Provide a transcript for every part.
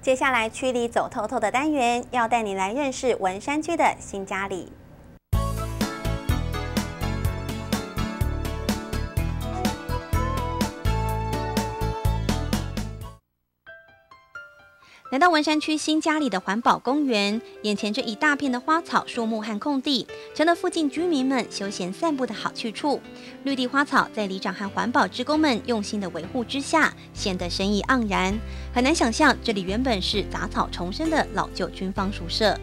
接下来区里走透透的单元，要带你来认识文山区的新家里。来到文山区新家里的环保公园，眼前这一大片的花草树木和空地，成了附近居民们休闲散步的好去处。绿地花草在里长和环保职工们用心的维护之下，显得生意盎然。很难想象，这里原本是杂草丛生的老旧军方宿舍。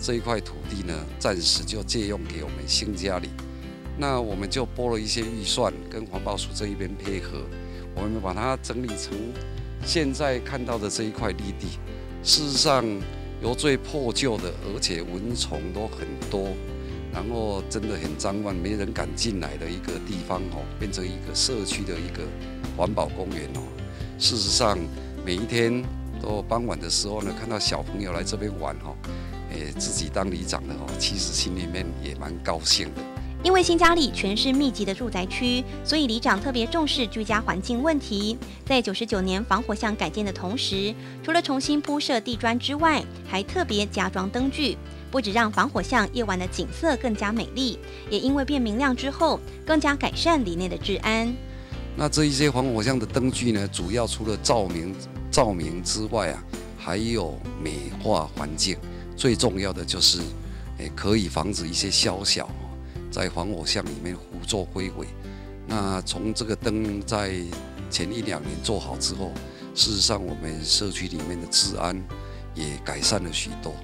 这一块土地呢，暂时就借用给我们新家里。那我们就拨了一些预算，跟环保署这一边配合，我们把它整理成。现在看到的这一块绿地，事实上由最破旧的，而且蚊虫都很多，然后真的很脏乱，没人敢进来的一个地方哦，变成一个社区的一个环保公园哦。事实上，每一天都傍晚的时候呢，看到小朋友来这边玩哈，诶，自己当里长的哦，其实心里面也蛮高兴的。因为新家里全是密集的住宅区，所以里长特别重视居家环境问题。在九十九年防火巷改建的同时，除了重新铺设地砖之外，还特别加装灯具，不止让防火巷夜晚的景色更加美丽，也因为变明亮之后，更加改善里内的治安。那这一些防火巷的灯具呢，主要除了照明照明之外啊，还有美化环境，最重要的就是，诶，可以防止一些宵小。在防火巷里面胡作非为，那从这个灯在前一两年做好之后，事实上我们社区里面的治安也改善了许多。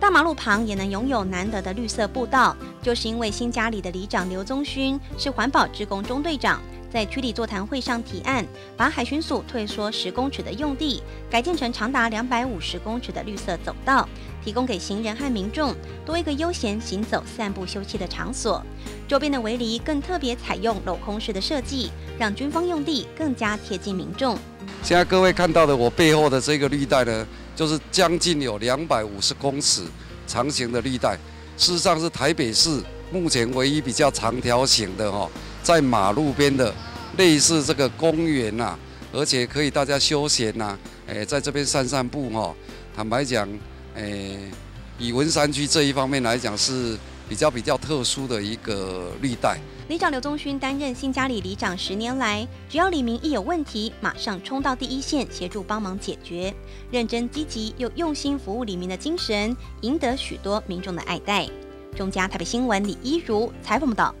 大马路旁也能拥有难得的绿色步道，就是因为新家里的里长刘宗勋是环保职工中队长。在区里座谈会上提案，把海巡署退缩十公尺的用地，改建成长达两百五十公尺的绿色走道，提供给行人和民众多一个悠闲行走、散步休憩的场所。周边的围篱更特别采用镂空式的设计，让军方用地更加贴近民众。现在各位看到的我背后的这个绿带呢，就是将近有两百五十公尺长形的绿带，事实上是台北市目前唯一比较长条形的哈。在马路边的类似这个公园呐，而且可以大家休闲呐，诶，在这边散散步哈。坦白讲，诶，以文山区这一方面来讲，是比较比较特殊的一个绿带。里长刘宗勋担任新家里里长十年来，只要李明一有问题，马上冲到第一线协助帮忙解决，认真积极又用心服务李明的精神，赢得许多民众的爱戴。中嘉台北新闻李一如采访报道。